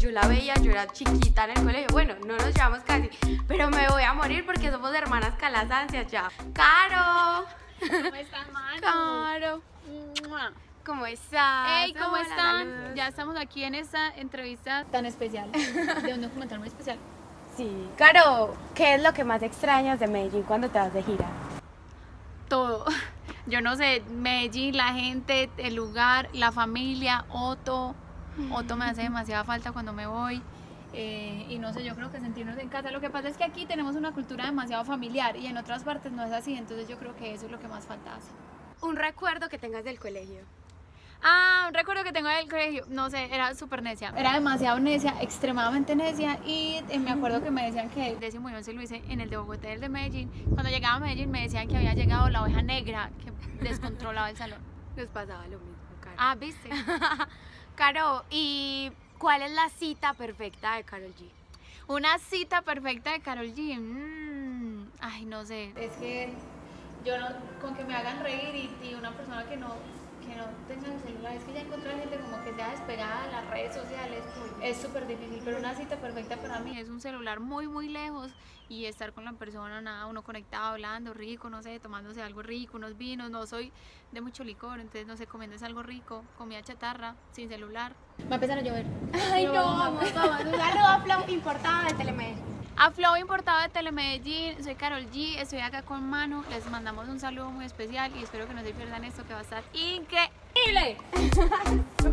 yo la veía, yo era chiquita en el colegio. Bueno, no nos llevamos casi, pero me voy a morir porque somos hermanas calasancias ya. ¡Caro! ¿Cómo están, Manu? ¡Caro! ¿Cómo estás? Hey, ¿cómo Hola, están? saludos. Ya estamos aquí en esta entrevista tan especial, de un documental muy especial. Sí. Caro, ¿qué es lo que más extrañas de Medellín cuando te vas de gira? Todo. Yo no sé, Medellín, la gente, el lugar, la familia, Otto. Otto me hace demasiada falta cuando me voy. eh, y no sé, yo creo que sentirnos en casa. Lo que pasa es que aquí tenemos una cultura demasiado familiar y en otras partes no es así. Entonces yo creo que eso es lo que más falta hace. Un recuerdo que tengas del colegio. Ah, un recuerdo que tengo del colegio, no sé, era súper necia. Era demasiado necia, extremadamente necia. Y eh, me acuerdo que me decían que el décimo y once lo hice en el de Bogotá y el de Medellín. Cuando llegaba a Medellín me decían que había llegado la oveja negra que descontrolaba el salón. Nos pasaba lo mismo, Caro. Ah, ¿viste? Caro, ¿y cuál es la cita perfecta de Carol G? Una cita perfecta de Carol G. mm, ay, no sé. Es que yo no, con que me hagan reír y, y una persona que no, que no tenga el celular, es que ya encontrar gente como que sea despegada de las redes sociales es súper difícil, pero una cita perfecta para mí es un celular muy, muy lejos y estar con la persona, nada, uno conectado, hablando, rico, no sé, tomándose algo rico, unos vinos, no soy de mucho licor, entonces no sé, comiéndose algo rico, comida chatarra, sin celular. Va a empezar a llover. Ay, no, vamos, vamos. Un saludo a Flow importada de Telemedellín. A Flow importado de Telemedellín, soy Carol G, estoy acá con Manu, les mandamos un saludo muy especial y espero que no se pierdan esto que va a estar increíble.